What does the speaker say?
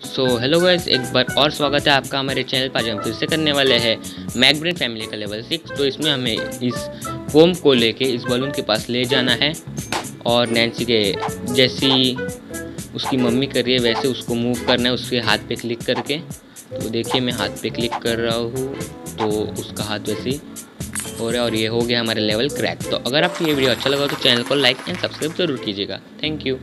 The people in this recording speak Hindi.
सो हेलो गाइस एक बार और स्वागत है आपका हमारे चैनल पर। आज हम फिर से करने वाले हैं मैकब्रेन फैमिली का लेवल सिक्स तो इसमें हमें इस कोम को लेके, इस बलून के पास ले जाना है। और नैन्सी के जैसी उसकी मम्मी कर रही है, वैसे उसको मूव करना है, उसके हाथ पे क्लिक करके। तो देखिए, मैं हाथ पे क्लिक कर रहा हूँ तो उसका हाथ वैसे हो रहा है और ये हो गया हमारे लेवल क्रैक तो अगर आपको ये वीडियो अच्छा लगा तो चैनल को लाइक एंड सब्सक्राइब ज़रूर कीजिएगा। Thank you